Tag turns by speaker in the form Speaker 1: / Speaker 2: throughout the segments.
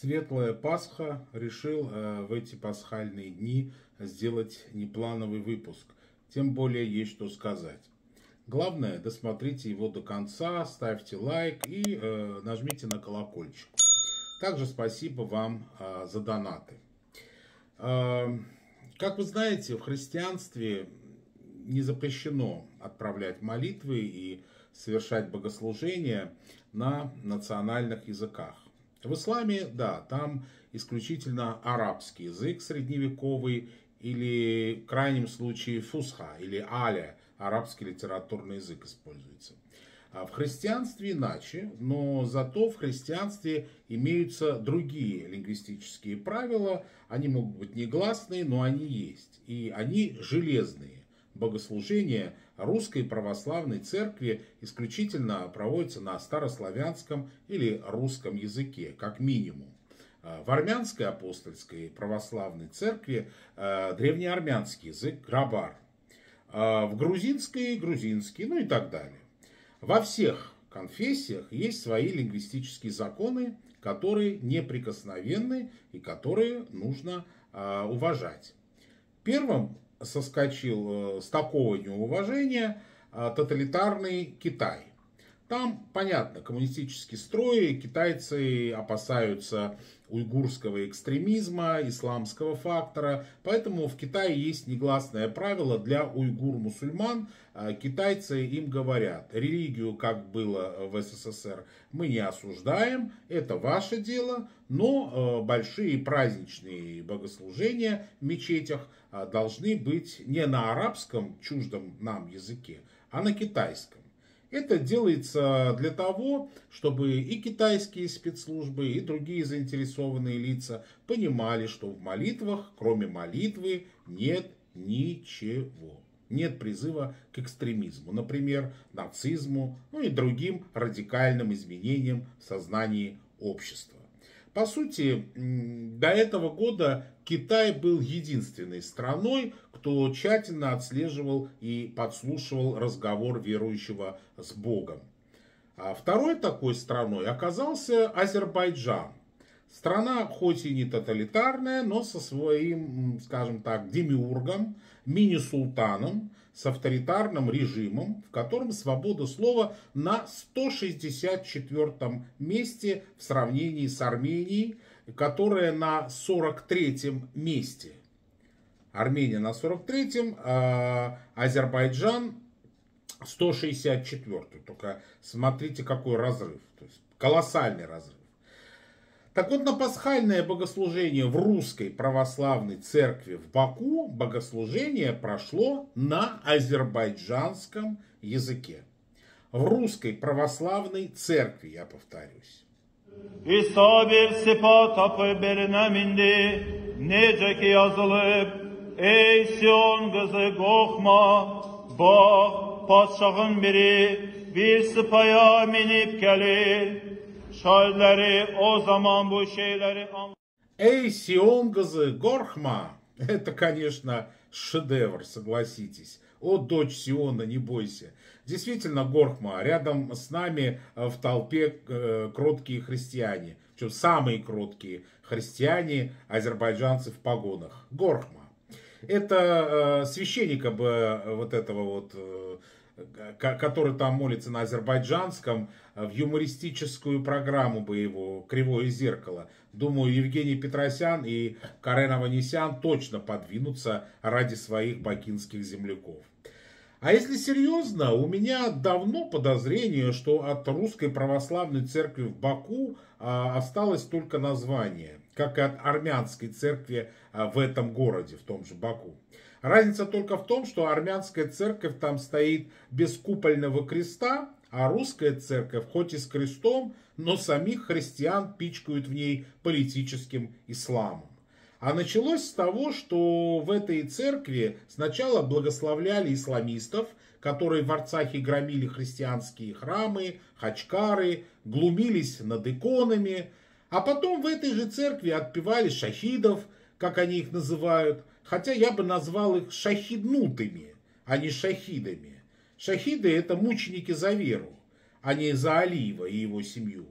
Speaker 1: Светлая Пасха решил э, в эти пасхальные дни сделать неплановый выпуск. Тем более есть что сказать. Главное, досмотрите его до конца, ставьте лайк и э, нажмите на колокольчик. Также спасибо вам э, за донаты. Э, как вы знаете, в христианстве не запрещено отправлять молитвы и совершать богослужения на национальных языках. В исламе, да, там исключительно арабский язык средневековый или в крайнем случае фусха или аля, арабский литературный язык используется. А в христианстве иначе, но зато в христианстве имеются другие лингвистические правила. Они могут быть негласные, но они есть. И они железные богослужения русской православной церкви исключительно проводятся на старославянском или русском языке, как минимум. А, в армянской апостольской православной церкви а, древнеармянский язык грабар. А, в грузинской грузинский, ну и так далее. Во всех конфессиях есть свои лингвистические законы, которые неприкосновенны и которые нужно уважать. Первым соскочил э, с такого неуважения э, тоталитарный Китай. Там, понятно, коммунистический строй, китайцы опасаются уйгурского экстремизма, исламского фактора, поэтому в Китае есть негласное правило для уйгур-мусульман. А китайцы им говорят, религию, как было в СССР, мы не осуждаем, это ваше дело, но э, большие праздничные богослужения в мечетях э, должны быть не на арабском, чуждом нам языке, а на китайском. Это делается для того, чтобы и китайские спецслужбы, и другие заинтересованные лица понимали, что в молитвах, кроме молитвы, нет ничего. Нет призыва к экстремизму, например, нацизму, ну и другим радикальным изменениям в сознании общества. По сути, до этого года Китай был единственной страной, кто тщательно отслеживал и подслушивал разговор верующего с Богом. А второй такой страной оказался Азербайджан. Страна, хоть и не тоталитарная, но со своим, скажем так, демиургом, мини-султаном, с авторитарным режимом, в котором свобода слова на 164 месте в сравнении с Арменией, которая на 43 месте. Армения на 43-м, а Азербайджан 164 Только смотрите, какой разрыв. То есть колоссальный разрыв. Так вот, на пасхальное богослужение в русской православной церкви в Баку богослужение прошло на азербайджанском языке. В русской православной церкви, я повторюсь.
Speaker 2: İsa bir sıpa tapı berine mindi, nece ki Şairleri o zaman bu şeyleri
Speaker 1: Эй, Сион Газы Горхма! Это, конечно, шедевр, согласитесь. О, дочь Сиона, не бойся. Действительно, Горхма, рядом с нами э, в толпе э, кроткие христиане. Причем самые кроткие христиане, азербайджанцы в погонах. Горхма. Это э, священника бы вот этого вот который там молится на азербайджанском, в юмористическую программу бы его «Кривое зеркало». Думаю, Евгений Петросян и Карен Аванесян точно подвинутся ради своих бакинских земляков. А если серьезно, у меня давно подозрение, что от русской православной церкви в Баку а, осталось только название, как и от армянской церкви а, в этом городе, в том же Баку. Разница только в том, что армянская церковь там стоит без купольного креста, а русская церковь, хоть и с крестом, но самих христиан пичкают в ней политическим исламом. А началось с того, что в этой церкви сначала благословляли исламистов, которые в Арцахе громили христианские храмы, хачкары, глумились над иконами, а потом в этой же церкви отпевали шахидов, как они их называют, хотя я бы назвал их шахиднутыми, а не шахидами. Шахиды это мученики за веру, а не за Алиева и его семью.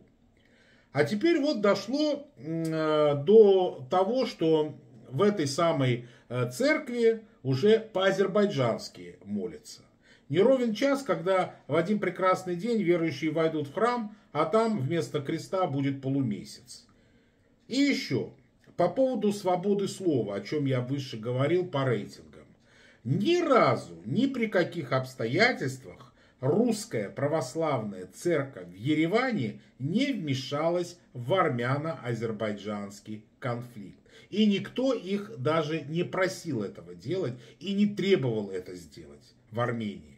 Speaker 1: А теперь вот дошло э, до того, что в этой самой э, церкви уже по-азербайджански молятся. Не ровен час, когда в один прекрасный день верующие войдут в храм, а там вместо креста будет полумесяц. И еще, по поводу свободы слова, о чем я выше говорил по рейтингам. Ни разу, ни при каких обстоятельствах русская православная церковь в Ереване не вмешалась в армяно-азербайджанский конфликт. И никто их даже не просил этого делать и не требовал это сделать в Армении.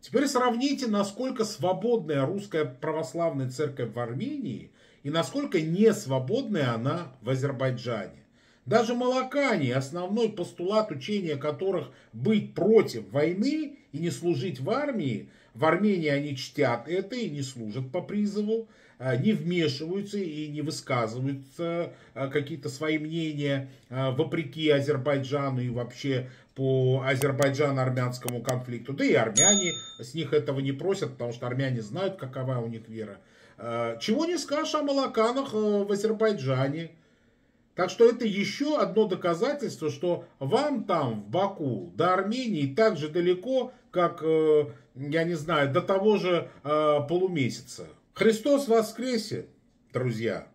Speaker 1: Теперь сравните, насколько свободная русская православная церковь в Армении и насколько не свободная она в Азербайджане. Даже молокане, основной постулат учения которых быть против войны и не служить в армии, в Армении они чтят это и не служат по призыву, а, не вмешиваются и не высказываются а, какие-то свои мнения а, вопреки Азербайджану и вообще по азербайджано-армянскому конфликту. Да и армяне с них этого не просят, потому что армяне знают, какова у них вера. Чего не скажешь о молоканах в Азербайджане. Так что это еще одно доказательство, что вам там, в Баку, до Армении так же далеко, как, э, я не знаю, до того же э, полумесяца. Христос воскресе, друзья!